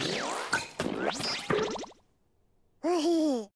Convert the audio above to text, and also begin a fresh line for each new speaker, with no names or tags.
you